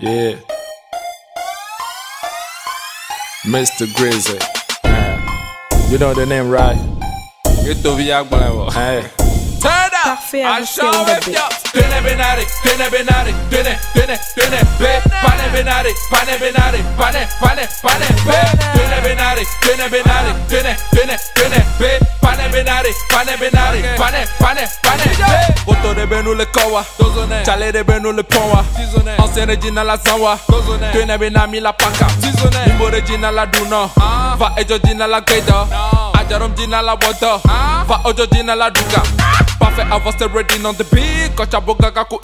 Yeah. Mr. Greezy. You know the name, right? Geto via gbọ́n Hey. Turn up! Parfait avec Aṣọ Skill the wẹ̀fẹ̀. Dene benari, dene benari, dene, dene, dene, be. Pane benari, pane benari, pane, pane, pane, be. Dene benari, dene benari, dene, dene, dene, be. Pane benari, pane benari, pane, pane, pane, be. be n'ụlọ kọwa chale de be n'ụlọ pọwa ọsịrị ji na la zanwa. Tụi na bi na mi la paka. Igbore ji na la dunọ fa ejo ji na la gedọ ajarom ji na la wọdọ fa ojo ji la duka. Parfait avant c'est ready on the beat Quand t'as beau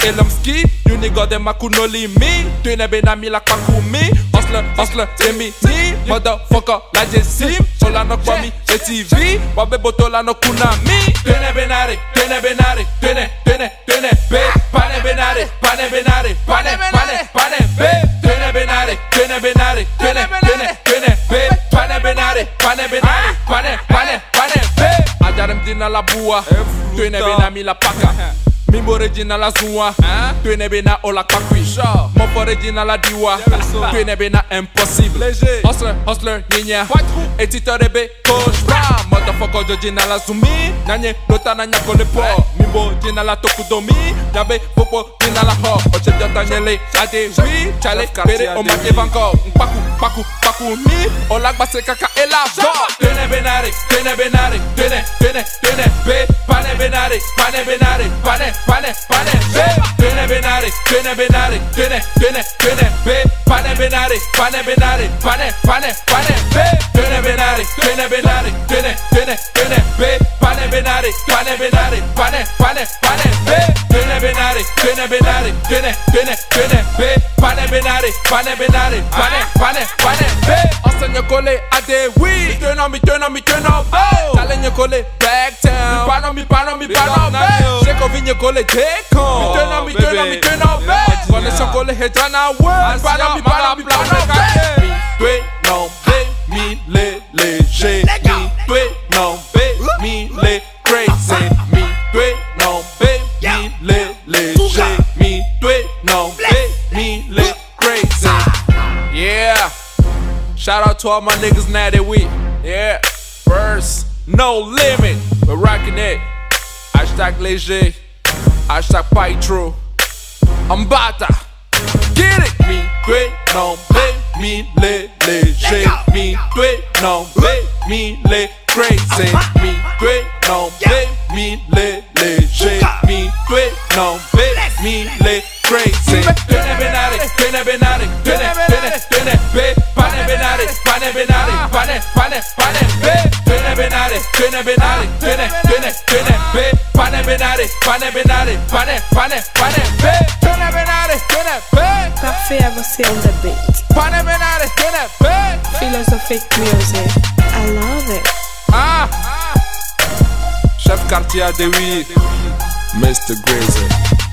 elamski You nigga de makunoli me Tu n'es ben ami la kakumi Hustler, hustler, c'est me, me Motherfucker, la jessim Sola no kwami, mi ATV Wabe boto la no kuna mi Twine benare, twine benare Twine, twine, twine be Pane benare, pane benare Pane, pane, pane be. Twine benare, twine benare Twine, twine, twine be. Pane benare, pane benare Pane, pane, pane be. Ajarem dina la bua. Twene be na mi la paka Mimbo regina la zunwa Twene be na ola kakwi Mofo regina la diwa. Twene be na impossible. Hustler, hustler, nyinya Etitore be koshra Motherfucker jo jina la zumi. Nanye lota na nyako le po. Mimbo jina la tokudomi. Nyabe popo jina la ho. Oche jota nyele ade wi Chale bere o ma evanko. Mpaku, paku, paku mi. Ola gbase kaka ela Twene benare, twene benare Twene, twene, twene be Pane benare, pane benare Pane, pane, pane be Twene benare, twene benare Twene, twene, twene be Pane benare, pane benare Pane, pane, pane be Twene benare, twene benare Twene, twene, twene be Pane benare, pane benare Pane, pane, pane be Twene benare, twene benare Twene, twene, twene be Pane benare, pane benare Pane, pane, pane be. Enseigne collé à des oui Mi turn on, mi turn on, mi turn on Challenge collé back town Mi pano, mi pano, mi pano be. Sheko vigne collé décon Mi turn on, mi turn on, mi turn on be. Connexion collé hedjana word Mi pano, mi pano, mi pano be. Mi tue Shout out to all my niggas now that we, yeah. First, no limit, we're rocking it. Hashtag léger, hashtag Pytro. I'm bata, get it. Mi tue non be, mi le léger. Mi tue non be, mi le crazy. Mi tue non be, mi le léger. Mi tue non be, mi le crazy. Tene benare, tene benare, tene, tene, tene, be. Pane benare, pane benare, pane, pane, pane, be. Tene benare, tene benare, tene, tene, tene, be. Pane benare, pane benare, pane, pane, pane, be. Tene benare, tene, be. Parfait avec Skill the beat. Pane benare, tene, be. Philosophic music. I love it. Ah, ah. Chef quartier de oui. Mr. Greezy.